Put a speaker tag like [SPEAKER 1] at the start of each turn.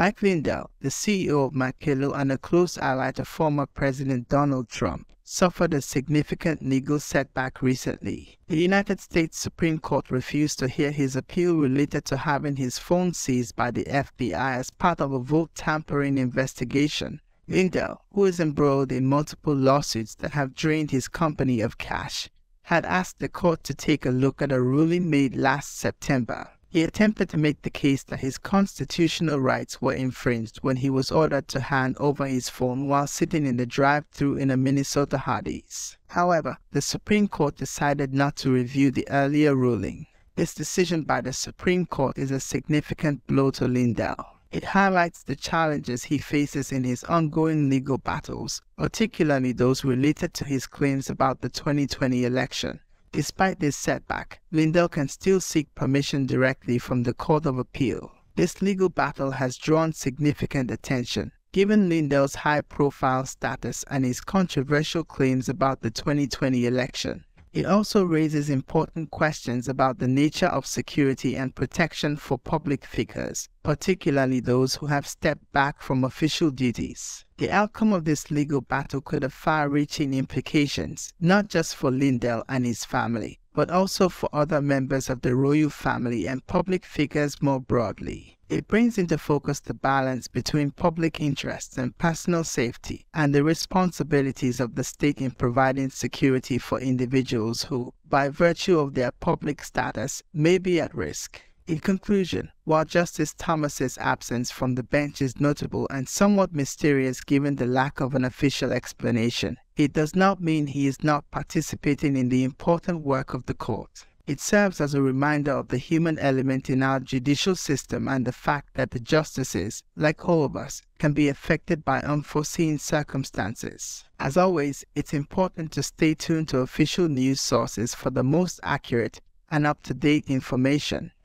[SPEAKER 1] Mike Lindell, the CEO of MyPillow and a close ally to former President Donald Trump, suffered a significant legal setback recently. The United States Supreme Court refused to hear his appeal related to having his phone seized by the FBI as part of a vote tampering investigation. Lindell, who is embroiled in multiple lawsuits that have drained his company of cash, had asked the court to take a look at a ruling made last September. He attempted to make the case that his constitutional rights were infringed when he was ordered to hand over his phone while sitting in the drive-thru in a Minnesota Hardee's. However, the Supreme Court decided not to review the earlier ruling. This decision by the Supreme Court is a significant blow to Lindell. It highlights the challenges he faces in his ongoing legal battles, particularly those related to his claims about the 2020 election. Despite this setback, Lindell can still seek permission directly from the Court of Appeal. This legal battle has drawn significant attention, given Lindell's high-profile status and his controversial claims about the 2020 election. It also raises important questions about the nature of security and protection for public figures, particularly those who have stepped back from official duties. The outcome of this legal battle could have far-reaching implications, not just for Lindell and his family, but also for other members of the royal family and public figures more broadly. It brings into focus the balance between public interests and personal safety and the responsibilities of the state in providing security for individuals who, by virtue of their public status, may be at risk. In conclusion, while Justice Thomas's absence from the bench is notable and somewhat mysterious given the lack of an official explanation, it does not mean he is not participating in the important work of the court. It serves as a reminder of the human element in our judicial system and the fact that the justices, like all of us, can be affected by unforeseen circumstances. As always, it's important to stay tuned to official news sources for the most accurate and up-to-date information.